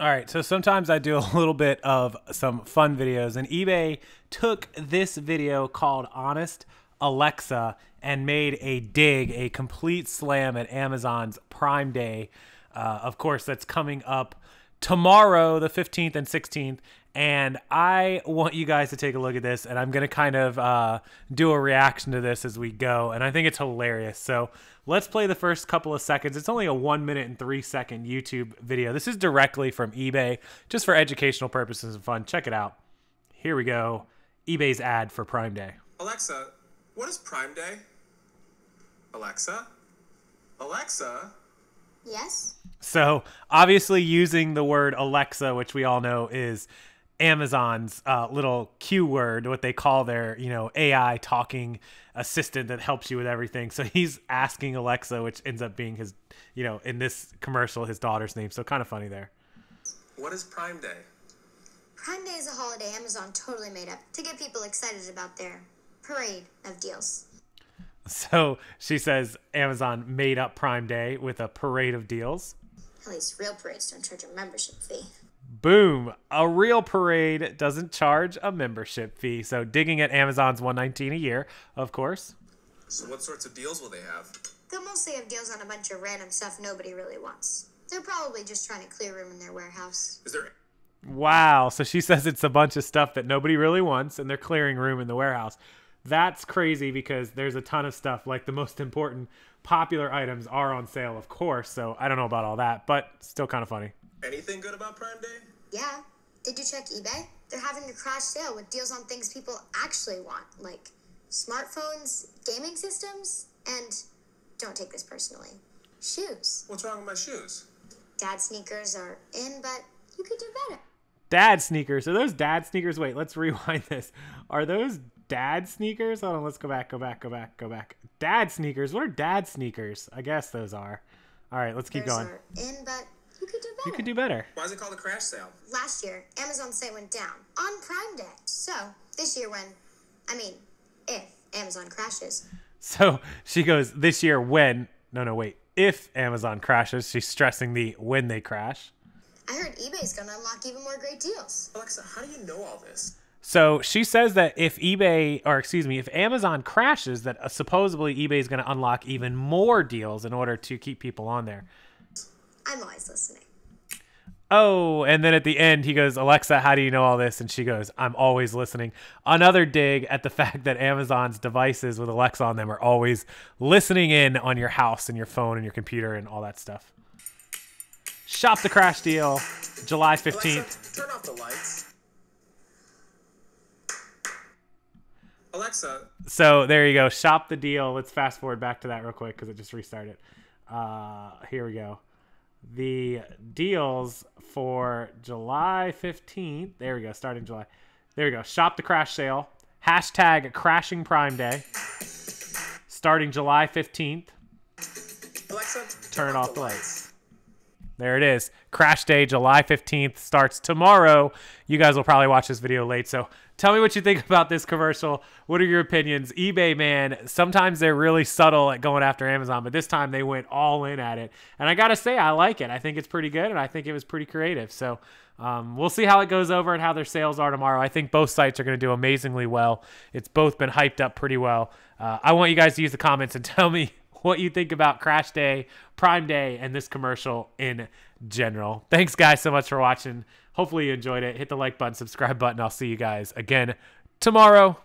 All right, so sometimes I do a little bit of some fun videos, and eBay took this video called Honest Alexa and made a dig, a complete slam at Amazon's Prime Day. Uh, of course, that's coming up tomorrow, the 15th and 16th. And I want you guys to take a look at this, and I'm going to kind of uh, do a reaction to this as we go. And I think it's hilarious. So let's play the first couple of seconds. It's only a one minute and three second YouTube video. This is directly from eBay, just for educational purposes and fun. Check it out. Here we go eBay's ad for Prime Day. Alexa, what is Prime Day? Alexa? Alexa? Yes? So, obviously, using the word Alexa, which we all know is Amazon's uh, little Q word, what they call their, you know, AI talking assistant that helps you with everything. So he's asking Alexa, which ends up being his, you know, in this commercial, his daughter's name. So kind of funny there. What is Prime Day? Prime Day is a holiday Amazon totally made up to get people excited about their parade of deals. So she says Amazon made up Prime Day with a parade of deals. At least real parades don't charge a membership fee. Boom. A real parade doesn't charge a membership fee. So digging at Amazon's 119 a year, of course. So what sorts of deals will they have? They'll mostly have deals on a bunch of random stuff nobody really wants. They're probably just trying to clear room in their warehouse. Is there Wow. So she says it's a bunch of stuff that nobody really wants and they're clearing room in the warehouse. That's crazy because there's a ton of stuff like the most important popular items are on sale, of course. So I don't know about all that, but still kind of funny. anything good about Prime Day? Yeah. Did you check eBay? They're having a crash sale with deals on things people actually want, like smartphones, gaming systems, and don't take this personally, shoes. What's wrong with my shoes? Dad sneakers are in, but you could do better. Dad sneakers. Are those dad sneakers? Wait, let's rewind this. Are those dad sneakers? Hold on, let's go back, go back, go back, go back. Dad sneakers. What are dad sneakers? I guess those are. All right, let's keep Those going. are in, but you could do better. You could do better. Why is it called a crash sale? Last year, Amazon's site went down on Prime Day. So this year, when, I mean, if Amazon crashes, So she goes, this year when, no, no, wait, if Amazon crashes, she's stressing the when they crash. I heard eBay's gonna unlock even more great deals. Alexa, how do you know all this? So she says that if eBay, or excuse me, if Amazon crashes, that uh, supposedly eBay is going to unlock even more deals in order to keep people on there. I'm always listening. Oh, and then at the end, he goes, Alexa, how do you know all this? And she goes, I'm always listening. Another dig at the fact that Amazon's devices with Alexa on them are always listening in on your house and your phone and your computer and all that stuff. Shop the crash deal, July 15th. Alexa, turn off the lights. Alexa, So there you go. Shop the deal. Let's fast forward back to that real quick because it just restarted. Uh, here we go. The deals for July 15th. There we go. Starting July. There we go. Shop the crash sale. Hashtag crashing prime day. Starting July 15th. Alexa, Turn off the lights. There it is. Crash Day, July 15th, starts tomorrow. You guys will probably watch this video late. So tell me what you think about this commercial. What are your opinions? eBay, man, sometimes they're really subtle at going after Amazon, but this time they went all in at it. And I got to say, I like it. I think it's pretty good, and I think it was pretty creative. So um, we'll see how it goes over and how their sales are tomorrow. I think both sites are going to do amazingly well. It's both been hyped up pretty well. Uh, I want you guys to use the comments and tell me what you think about Crash Day, Prime Day, and this commercial in general. Thanks, guys, so much for watching. Hopefully, you enjoyed it. Hit the like button, subscribe button. I'll see you guys again tomorrow.